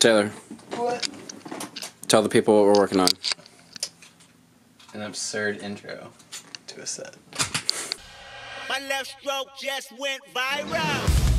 Taylor, What? tell the people what we're working on. An absurd intro to a set. My left stroke just went viral.